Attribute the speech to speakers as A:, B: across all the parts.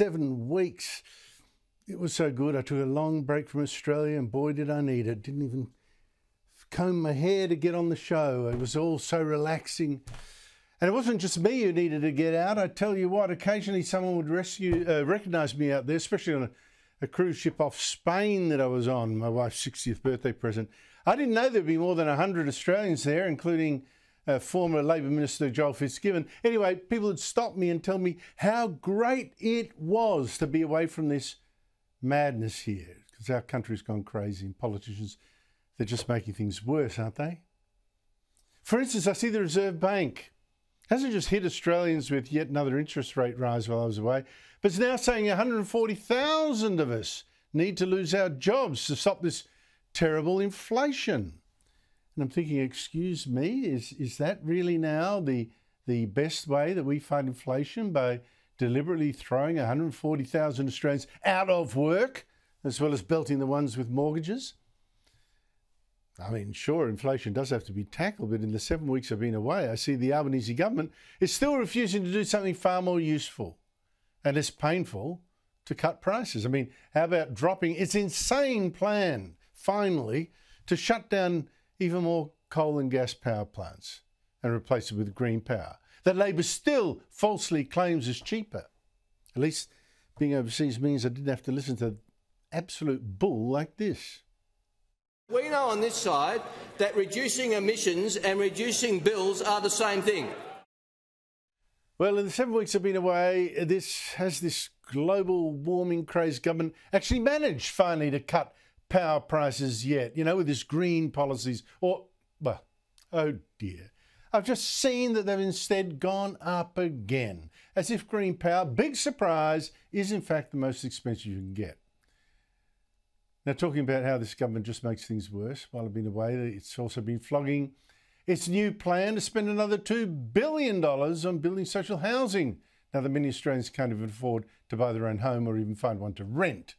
A: seven weeks. It was so good. I took a long break from Australia, and boy, did I need it. Didn't even comb my hair to get on the show. It was all so relaxing. And it wasn't just me who needed to get out. I tell you what, occasionally someone would rescue, uh, recognise me out there, especially on a, a, cruise ship off Spain that I was on, my wife's 60th birthday present. I didn't know there'd be more than 100 Australians there, including uh, former Labor Minister Joel Fitzgibbon. Anyway, people would stop me and tell me how great it was to be away from this madness here, because our country's gone crazy and politicians, they're just making things worse, aren't they? For instance, I see the Reserve Bank hasn't just hit Australians with yet another interest rate rise while I was away, but it's now saying 140,000 of us need to lose our jobs to stop this terrible inflation. And I'm thinking, excuse me, is, is that really now the, the best way that we fight inflation by deliberately throwing 140,000 Australians out of work, as well as belting the ones with mortgages? I mean, sure, inflation does have to be tackled, but in the seven weeks I've been away, I see the Albanese government is still refusing to do something far more useful and it's painful to cut prices. I mean, how about dropping its insane plan, finally, to shut down even more coal and gas power plants and replace it with green power that Labor still falsely claims is cheaper? At least being overseas means I didn't have to listen to absolute bull like this.
B: We know on this side that reducing emissions and reducing bills are the same thing.
A: Well, in the seven weeks I've been away, this has this global warming crazed government actually managed finally to cut power prices yet, you know, with this green policies. Or, well, oh dear. I've just seen that they've instead gone up again, as if green power, big surprise, is in fact the most expensive you can get. Now, talking about how this government just makes things worse while I've been away, it's also been flogging its new plan to spend another $2 billion on building social housing. Now, that many Australians can't even afford to buy their own home or even find one to rent.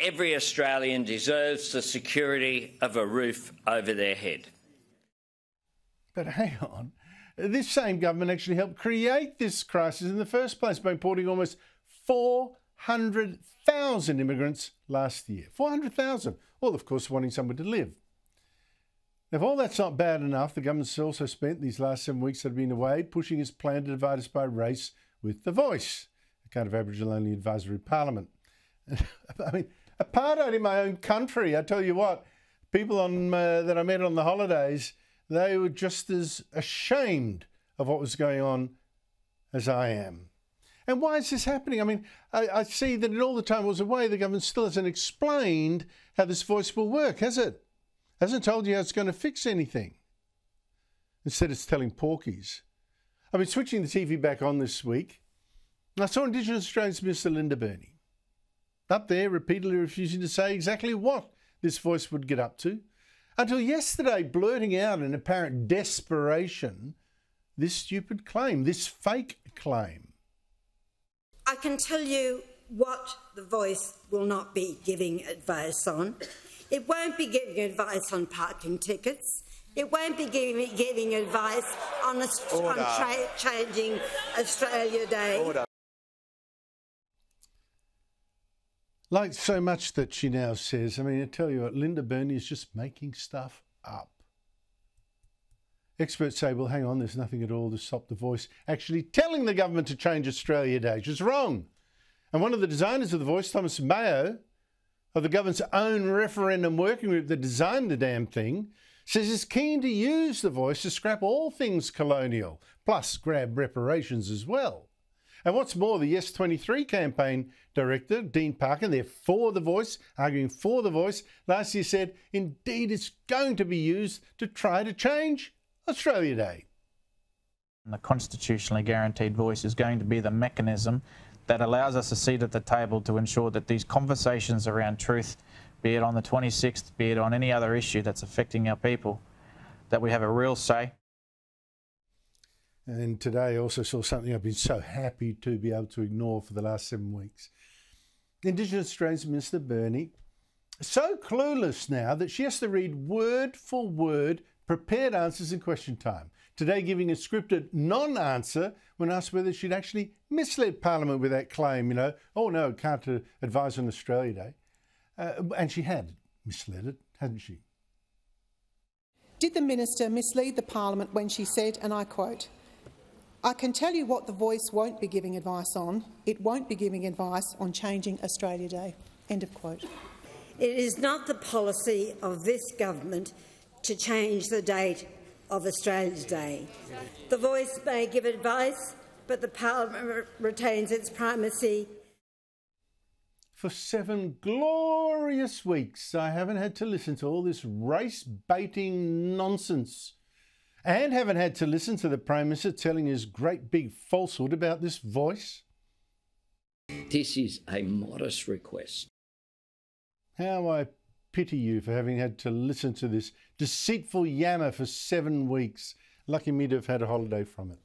C: Every Australian deserves the security of a roof over their head.
A: But hang on, this same government actually helped create this crisis in the first place by importing almost 400,000 immigrants last year. 400,000. All, of course, wanting somewhere to live. Now, if all that's not bad enough, the government's also spent these last seven weeks that have been away pushing its plan to divide us by race with The Voice, a kind of Aboriginal only advisory parliament. I mean, apartheid in my own country, I tell you what, people on uh, that I met on the holidays, they were just as ashamed of what was going on as I am. And why is this happening? I mean, I, I see that in all the time I was away, the government still hasn't explained how this voice will work, has it? Hasn't told you how it's going to fix anything. Instead, it's telling porkies. I've been switching the TV back on this week, and I saw Indigenous Australians Minister Linda Burney up there repeatedly refusing to say exactly what this voice would get up to, until yesterday blurting out in apparent desperation this stupid claim, this fake claim.
D: I can tell you what the voice will not be giving advice on. It won't be giving advice on parking tickets. It won't be giving, giving advice on, a, on changing Australia Day. Order.
A: Like so much that she now says, I mean, I tell you what, Linda Burney is just making stuff up. Experts say, well, hang on, there's nothing at all to stop the voice actually telling the government to change Australia Day, is wrong. And one of the designers of the voice, Thomas Mayo, of the government's own referendum working group that designed the damn thing, says he's keen to use the voice to scrap all things colonial, plus grab reparations as well. And what's more, the Yes 23 campaign director, Dean Parkin, they're for the voice, arguing for the voice, last year said, indeed, it's going to be used to try to change Australia Day.
E: The constitutionally guaranteed voice is going to be the mechanism that allows us a seat at the table to ensure that these conversations around truth, be it on the 26th, be it on any other issue that's affecting our people, that we have a real say.
A: And today I also saw something I've been so happy to be able to ignore for the last seven weeks. Indigenous Australians Minister Burney, so clueless now that she has to read word for word prepared answers in question time today giving a scripted non answer when asked whether she'd actually misled Parliament with that claim, you know, oh no, can't advise on Australia Day. Uh, and she had misled it, hadn't she?
F: Did the Minister mislead the Parliament when she said, and I quote, I can tell you what the Voice won't be giving advice on. It won't be giving advice on changing Australia Day. End of quote.
D: It is not the policy of this government to change the date of Australia Day. The Voice may give advice, but the Parliament retains its primacy.
A: For seven glorious weeks, I haven't had to listen to all this race baiting nonsense and haven't had to listen to the Prime Minister telling his great big falsehood about this voice.
C: This is a modest request.
A: How I pity you for having had to listen to this deceitful yammer for seven weeks. Lucky me to have had a holiday from it.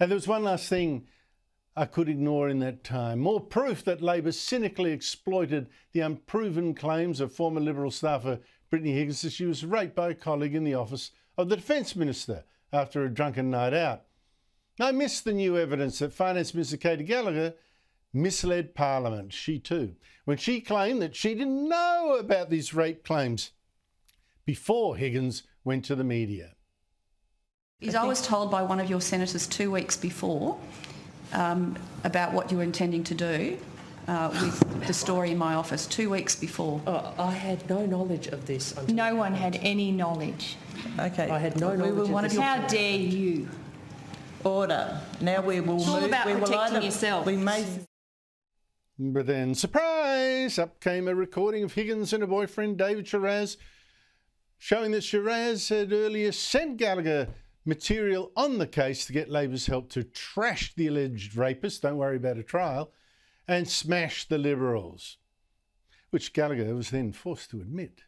A: And there was one last thing I could ignore in that time more proof that Labor cynically exploited the unproven claims of former Liberal staffer Brittany Higgins that she was raped by a colleague in the office of the Defence Minister after a drunken night out. I missed the new evidence that Finance Minister Katy Gallagher misled Parliament, she too, when she claimed that she didn't know about these rape claims before Higgins went to the media.
G: Is I was told by one of your senators two weeks before um, about what you were intending to do uh, with the story in my office, two weeks before.
H: Oh, I had no knowledge of this. Until
I: no one had any knowledge.
H: Okay. I had no
G: We
H: knowledge
G: were
H: of
G: one of
H: this.
I: How dare you?
H: Order. Now we will
G: It's all
H: move.
G: about
H: we
G: protecting
H: either-
G: yourself.
H: We may
A: But then, surprise, up came a recording of Higgins and her boyfriend David Sharaz, showing that Sharaz had earlier sent Gallagher material on the case to get Labor's help to trash the alleged rapist, don't worry about a trial, and smash the Liberals, which Gallagher was then forced to admit.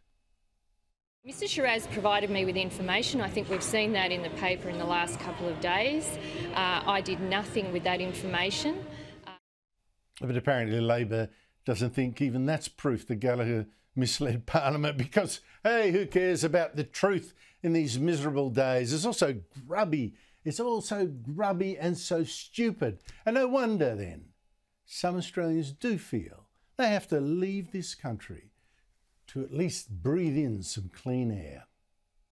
J: Mr Sharaz provided me with information. I think we've seen that in the paper in the last couple of days. Uh, I did nothing with that information.
A: But apparently, Labor doesn't think even that's proof that Gallagher misled Parliament because, hey, who cares about the truth in these miserable days? It's also grubby. It's all so grubby and so stupid. And no wonder then some Australians do feel they have to leave this country to at least breathe in some clean air.